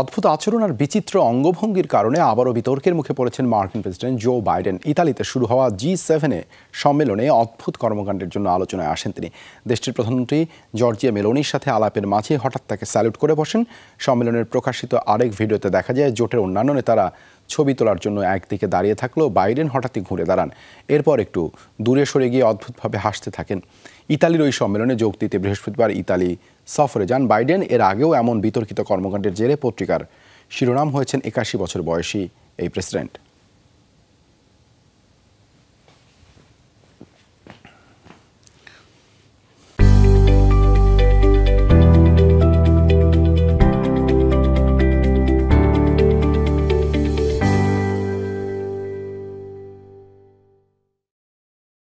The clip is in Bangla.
অদ্ভুত আচরণ আর বিচিত্র অঙ্গভঙ্গির কারণে আবারও বিতর্কের মুখে পড়েছেন মার্কিন প্রেসিডেন্ট জো বাইডেন। ইতালিতে শুরু হওয়া জি সেভেনে সম্মেলনে অদ্ভুত কর্মকাণ্ডের জন্য আলোচনায় আসেন তিনি। দেশটির প্রধানমন্ত্রী জর্জিয়া মেলোনির সাথে আলাপের মাঝে হঠাৎ তাকে স্যালুট করে বসেন। সম্মেলনের প্রকাশিত আরেক ভিডিওতে দেখা যায়, জোটের অন্যান্য নেতারা ছবি তোলার জন্য একদিকে দাঁড়িয়ে থাকলেও বাইডেন হঠাৎই ঘুরে দাঁড়ান। এরপর একটু দূরে সরে গিয়ে অদ্ভুতভাবে হাসতে থাকেন। ইতালির ওই সম্মেলনে যোগ দিতে বৃহস্পতিবার ইতালি সফরে যান বাইডেন। এর আগেও এমন বিতর্কিত কর্মকাণ্ডের জেরে পত্রিকার শিরোনাম হয়েছেন একাশি বছর বয়সী এই প্রেসিডেন্ট।